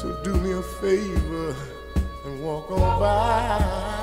So do me a favor and walk on by.